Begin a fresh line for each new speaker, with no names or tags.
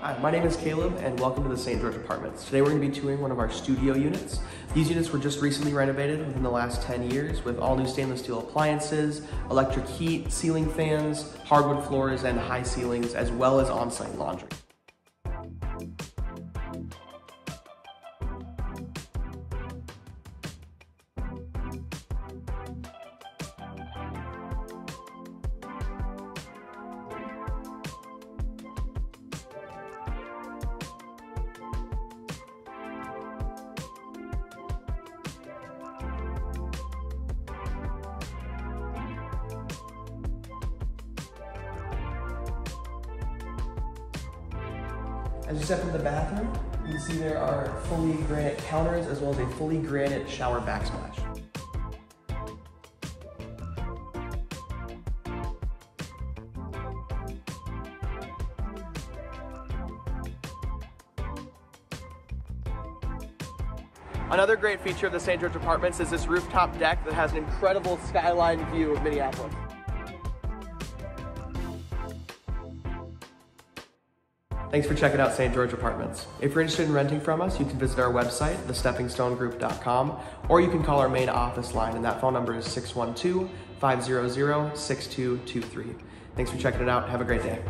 Hi, my name is Caleb and welcome to the St. George Apartments. Today we're going to be touring one of our studio units. These units were just recently renovated within the last 10 years with all new stainless steel appliances, electric heat, ceiling fans, hardwood floors, and high ceilings, as well as on-site laundry. As you step into the bathroom, you can see there are fully granite counters as well as a fully granite shower backsplash. Another great feature of the St. George Apartments is this rooftop deck that has an incredible skyline view of Minneapolis. Thanks for checking out St. George Apartments. If you're interested in renting from us, you can visit our website, thesteppingstonegroup.com, or you can call our main office line, and that phone number is 612 500 6223. Thanks for checking it out. Have a great day.